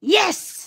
Yes!